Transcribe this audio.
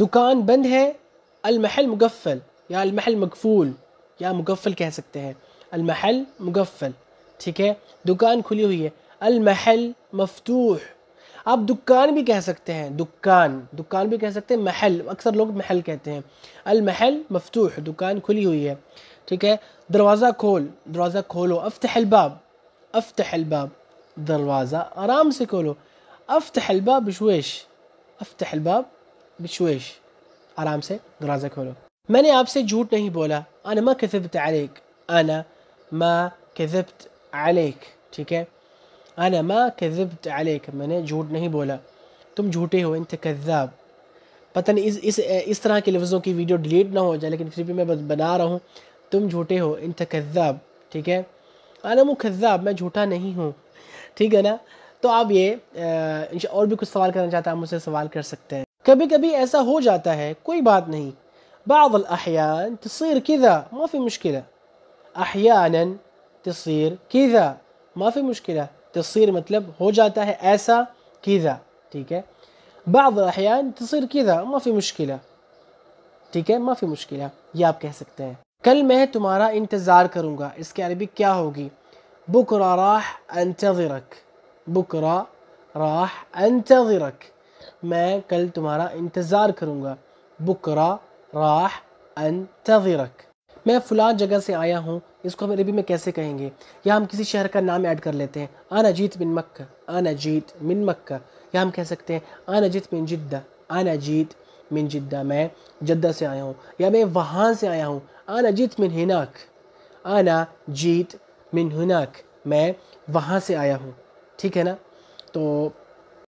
دكان بند ہے المحل مقفل یا المحل مقفول یا مقفل کہہ سکتے ہیں المحل مقفل ٹھیک ہے دکان کھلی ہوئی ہے المحل مفتوح آپ دکان بھی کہہ سکتے ہیں دکان دکان بھی کہہ سکتے ہیں محل اکثر لوگ محل کہتے ہیں المحل مفتوح دکان کھلی ہوئی ہے ٹھیک ہے دروازہ کھول دروازہ کھولو افتح الباب افتح الباب دروازہ آرام سے کھولو افتح الباب شویش افتح الباب بشويش आराम से दरवाज़ा खोलो मैंने आपसे झूठ नहीं बोला अन मा कजब्त आलिक अना मा कजब्त आलिक ठीक है अना मा कजब्त आलिक मैंने झूठ नहीं बोला तुम झूठे हो इंत पता नहीं इस इस इस तरह के लफ्ज़ों की वीडियो डिलीट ना हो जाए लेकिन फिर भी मैं बना रहा हूँ तुम झूठे हो इंत कज़ाब ठीक है आना मु कज़ाब मैं झूठा नहीं हूँ ठीक है ना तो आप ये और भी कुछ सवाल करना चाहते हैं आप मुझसे सवाल कर सकते हैं كبي كبي اسا هو جاتها كوي कोई نهي بعض الأحيان تصير كذا ما في مشكلة أحيانا تصير كذا ما في مشكلة تصير مطلب هو جاتها اسا كذا تيكا بعض الأحيان تصير كذا ما في مشكلة تيكا ما في مشكلة ये आप कह كل ما कल मैं तुम्हारा इंतज़ार करूँगा इसकी अरबी بكرة راح أنتظرك بكرة راح أنتظرك मैं कल तुम्हारा इंतज़ार करूँगा बुकरा राह अन मैं फ़लाँ जगह से आया हूँ इसको हम अरबी में कैसे कहेंगे या हम किसी शहर का नाम ऐड कर लेते हैं अजीत बिन मक्का अजीत मिन मक् या हम कह सकते हैं अजीत मिन जिद्दा अजीत मिन जिद्दा मैं जद्दा से आया हूँ या मैं वहाँ से आया हूँ अजीत मिन हिनाक आना जीत मिन हुनाक मैं वहाँ से आया हूँ ठीक है ना तो